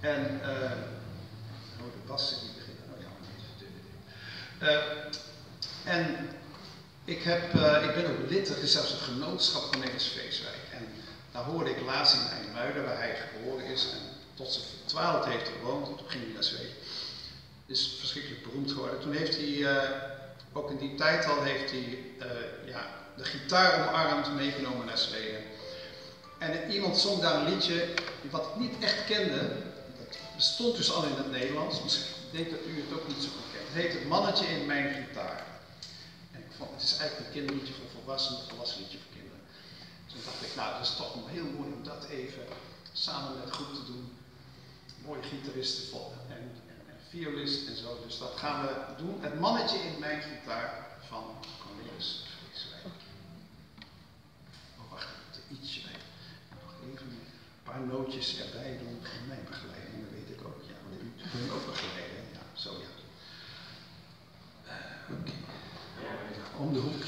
En, uh, oh, de bas zit niet beginnen. Oh ja, uh, En ik, heb, uh, ik ben ook lid, er is zelfs een genootschap van Feestwijk. En daar hoorde ik laatst in IJmuiden, waar hij geboren is en tot zijn twaalfde heeft gewoond. Toen ging hij naar Zweden. Is verschrikkelijk beroemd geworden. Toen heeft hij, ook in die tijd al, heeft hij ja, de gitaar omarmd, meegenomen naar Zweden. En iemand zong daar een liedje wat ik niet echt kende. Dat bestond dus al in het Nederlands. Ik denk dat u het ook niet zo goed kent. Het heet Het Mannetje in Mijn Gitaar. En ik vond, het is eigenlijk een kinderliedje voor volwassenen, een volwassen voor kinderen. Dus toen dacht ik, nou, dat is toch heel mooi om dat even samen met groep te doen. Mooie gitaristen en, en, en violist en zo. Dus dat gaan we doen. Het Mannetje in Mijn Gitaar van Cornelis paar nootjes erbij doen van mijn begeleiding, dat weet ik ook. Ja, want u kunt ook begeleiden. Ja, zo ja. Uh, Oké. Okay. Om de hoek,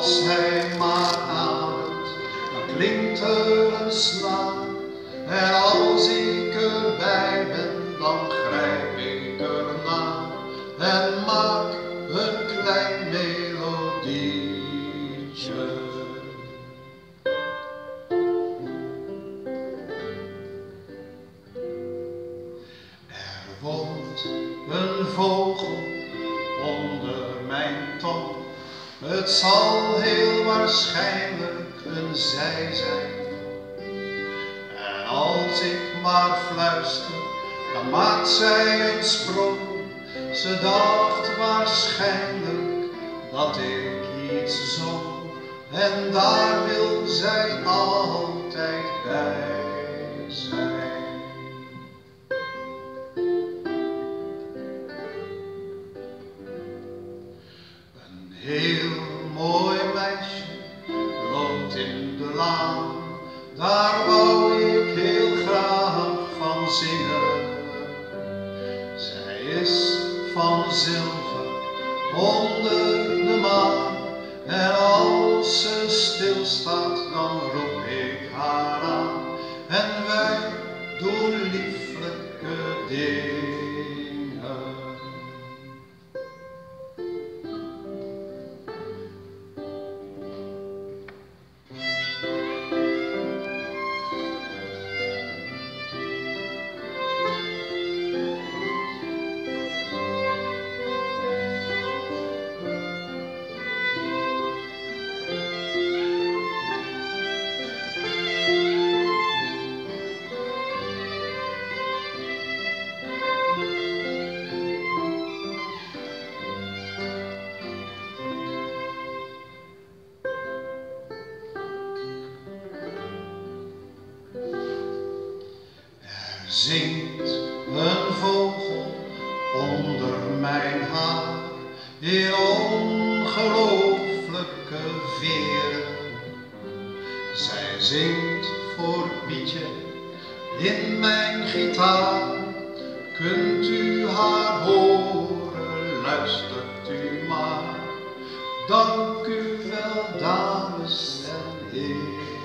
als hij maar ademt, dan klinkt er een slag. En als ik erbij ben, dan grijp ik ernaar en maak een klein melodietje. Het zal heel waarschijnlijk een zij zijn. En als ik maar fluister, dan maakt zij een sprong. Ze dacht waarschijnlijk dat ik iets zong. En daar wil zij altijd bij zijn. heel Daar wou ik heel graag van zingen. Zij is van zilver onder de maan. En als ze stilstaat, dan roep ik haar aan. En wij doen lieflijke dingen. Zingt een vogel onder mijn haar in ongelooflijke veren. Zij zingt voor Pietje in mijn gitaar. Kunt u haar horen, luistert u maar. Dank u wel, dames en heren.